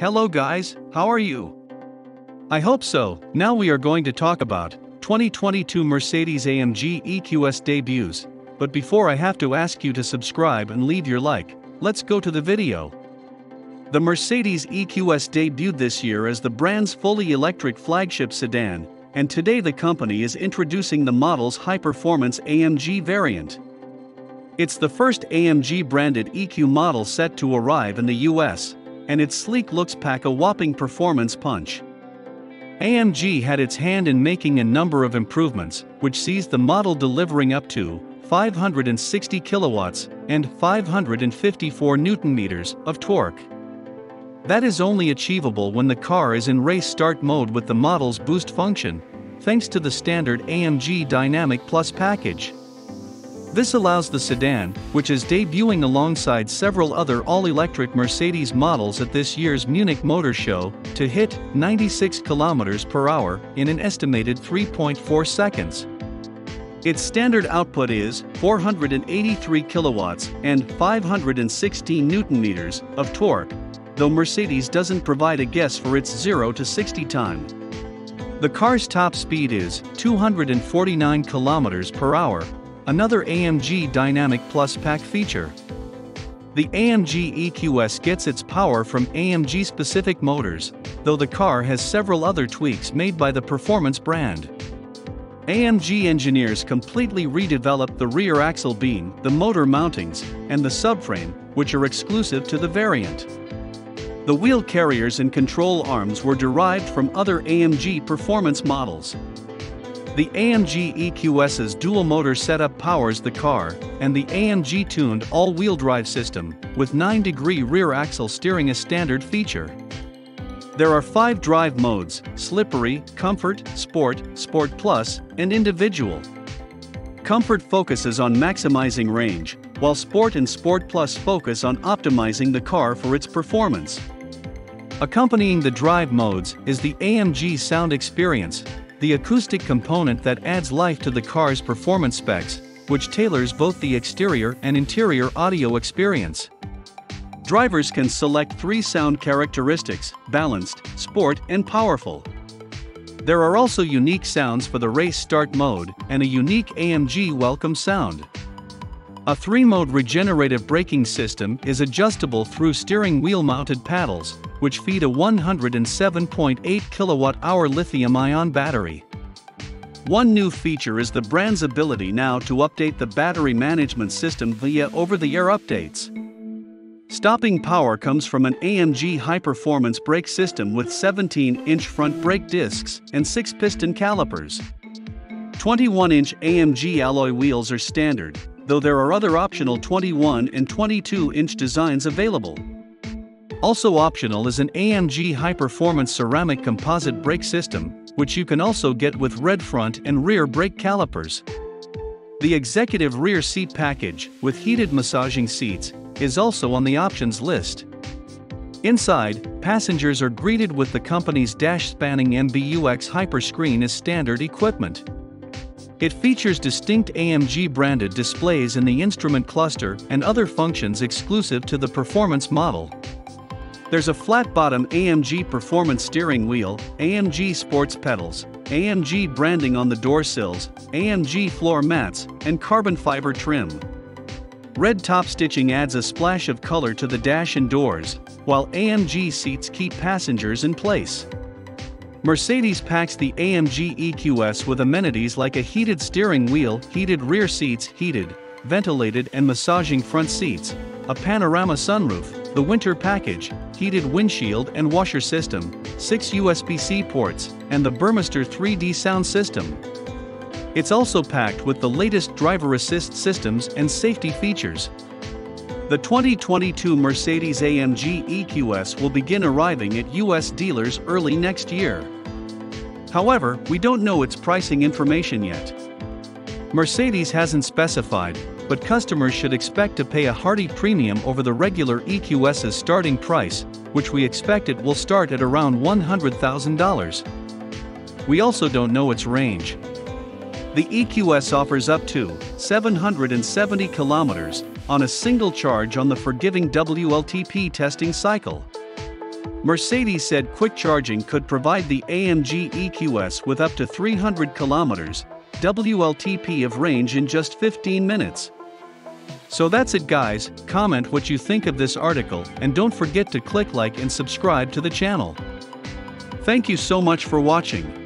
Hello guys, how are you? I hope so. Now we are going to talk about 2022 Mercedes-AMG EQS debuts. But before I have to ask you to subscribe and leave your like, let's go to the video. The Mercedes EQS debuted this year as the brand's fully electric flagship sedan, and today the company is introducing the model's high-performance AMG variant. It's the first AMG branded EQ model set to arrive in the US, and its sleek looks pack a whopping performance punch. AMG had its hand in making a number of improvements, which sees the model delivering up to 560 kilowatts and 554 newton meters of torque. That is only achievable when the car is in race start mode with the model's boost function, thanks to the standard AMG Dynamic Plus package. This allows the sedan, which is debuting alongside several other all-electric Mercedes models at this year's Munich Motor Show, to hit 96 km per hour in an estimated 3.4 seconds. Its standard output is 483 kilowatts and 516 newton meters of torque, though Mercedes doesn't provide a guess for its 0 to 60 time. The car's top speed is 249 kilometers per hour, another AMG Dynamic Plus pack feature. The AMG EQS gets its power from AMG specific motors, though the car has several other tweaks made by the performance brand. AMG engineers completely redeveloped the rear axle beam, the motor mountings, and the subframe, which are exclusive to the variant. The wheel carriers and control arms were derived from other AMG performance models. The AMG EQS's dual motor setup powers the car, and the AMG tuned all wheel drive system, with 9 degree rear axle steering a standard feature. There are five drive modes slippery, comfort, sport, sport plus, and individual. Comfort focuses on maximizing range, while Sport and Sport Plus focus on optimizing the car for its performance. Accompanying the drive modes is the AMG Sound Experience, the acoustic component that adds life to the car's performance specs, which tailors both the exterior and interior audio experience. Drivers can select three sound characteristics balanced, sport, and powerful. There are also unique sounds for the race start mode and a unique AMG welcome sound. A three mode regenerative braking system is adjustable through steering wheel mounted paddles, which feed a 107.8 kilowatt hour lithium ion battery. One new feature is the brand's ability now to update the battery management system via over the air updates. Stopping power comes from an AMG high performance brake system with 17 inch front brake discs and 6 piston calipers. 21 inch AMG alloy wheels are standard, though there are other optional 21 and 22 inch designs available. Also optional is an AMG high performance ceramic composite brake system, which you can also get with red front and rear brake calipers. The executive rear seat package, with heated massaging seats, is also on the options list. Inside, passengers are greeted with the company's dash-spanning MBUX Hyperscreen as standard equipment. It features distinct AMG-branded displays in the instrument cluster and other functions exclusive to the performance model. There's a flat-bottom AMG performance steering wheel, AMG sports pedals, AMG branding on the door sills, AMG floor mats, and carbon fiber trim. Red top stitching adds a splash of color to the dash and doors, while AMG seats keep passengers in place. Mercedes packs the AMG EQS with amenities like a heated steering wheel, heated rear seats, heated, ventilated and massaging front seats, a panorama sunroof, the winter package, heated windshield and washer system, 6 USB-C ports, and the Burmester 3D sound system. It's also packed with the latest driver assist systems and safety features. The 2022 Mercedes-AMG EQS will begin arriving at US dealers early next year. However, we don't know its pricing information yet. Mercedes hasn't specified, but customers should expect to pay a hearty premium over the regular EQS's starting price, which we expect it will start at around $100,000. We also don't know its range. The EQS offers up to 770 kilometers on a single charge on the forgiving WLTP testing cycle. Mercedes said quick charging could provide the AMG EQS with up to 300 kilometers WLTP of range in just 15 minutes. So that's it guys, comment what you think of this article and don't forget to click like and subscribe to the channel. Thank you so much for watching.